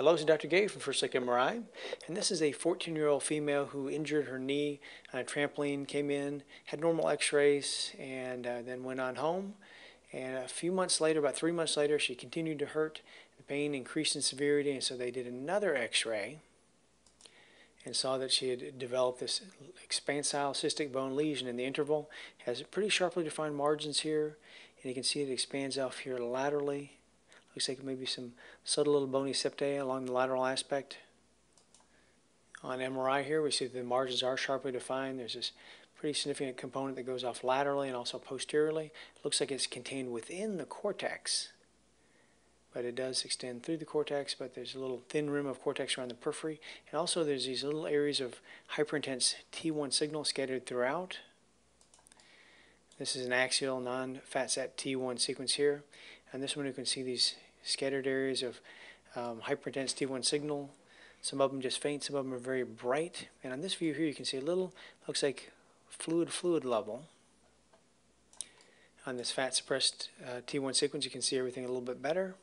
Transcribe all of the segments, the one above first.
Hello, this is Dr. Gay from First Look MRI, and this is a 14-year-old female who injured her knee on a trampoline, came in, had normal x-rays, and uh, then went on home. And a few months later, about three months later, she continued to hurt. The pain increased in severity, and so they did another x-ray and saw that she had developed this expansile cystic bone lesion in the interval. Has pretty sharply defined margins here, and you can see it expands off here laterally Looks like maybe some subtle little bony septae along the lateral aspect. On MRI here, we see the margins are sharply defined. There's this pretty significant component that goes off laterally and also posteriorly. It looks like it's contained within the cortex, but it does extend through the cortex, but there's a little thin rim of cortex around the periphery. And also there's these little areas of hyperintense T1 signal scattered throughout. This is an axial non-FATSat T1 sequence here. And this one you can see these scattered areas of um, hyperintense T1 signal. Some of them just faint, some of them are very bright. And on this view here you can see a little, looks like fluid-fluid level. On this fat suppressed uh, T1 sequence you can see everything a little bit better.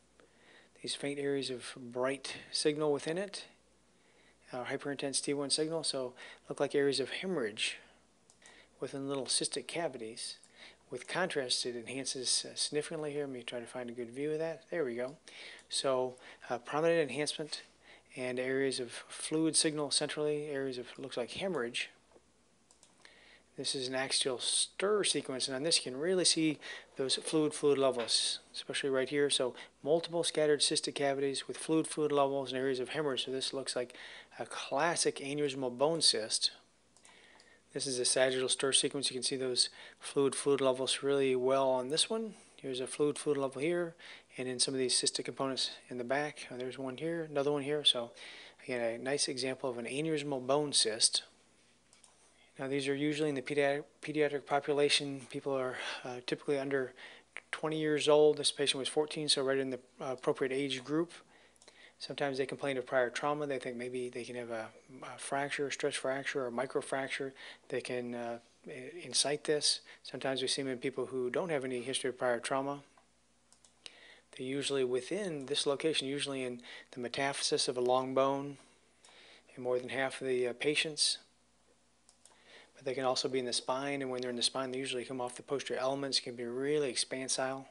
These faint areas of bright signal within it, uh, hyperintense T1 signal, so look like areas of hemorrhage within little cystic cavities. With contrast, it enhances uh, significantly here. Let me try to find a good view of that. There we go. So uh, prominent enhancement and areas of fluid signal centrally, areas of looks like hemorrhage. This is an axial stir sequence, and on this you can really see those fluid-fluid levels, especially right here. So multiple scattered cystic cavities with fluid-fluid levels and areas of hemorrhage. So this looks like a classic aneurysmal bone cyst. This is a sagittal stir sequence. You can see those fluid fluid levels really well on this one. Here's a fluid fluid level here, and in some of these cystic components in the back. Uh, there's one here, another one here. So again, a nice example of an aneurysmal bone cyst. Now these are usually in the pediatric, pediatric population. People are uh, typically under 20 years old. This patient was 14, so right in the uh, appropriate age group. Sometimes they complain of prior trauma. They think maybe they can have a, a fracture, a stress fracture, or microfracture. They can uh, incite this. Sometimes we see them in people who don't have any history of prior trauma. They're usually within this location, usually in the metaphysis of a long bone in more than half of the uh, patients. But they can also be in the spine, and when they're in the spine, they usually come off the posterior elements, can be really expansile.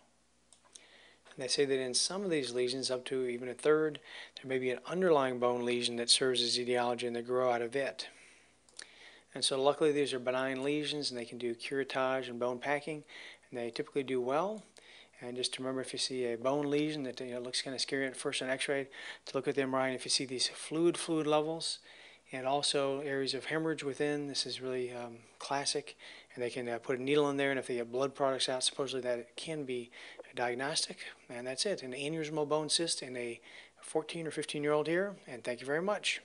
And they say that in some of these lesions, up to even a third, there may be an underlying bone lesion that serves as etiology and they grow out of it. And so luckily these are benign lesions and they can do curettage and bone packing and they typically do well. And just to remember if you see a bone lesion that you know, looks kind of scary at first on x-ray, to look at the MRI and if you see these fluid fluid levels and also areas of hemorrhage within, this is really um, classic. And they can uh, put a needle in there and if they get blood products out, supposedly that can be diagnostic, and that's it. An aneurysmal bone cyst in a 14 or 15 year old here, and thank you very much.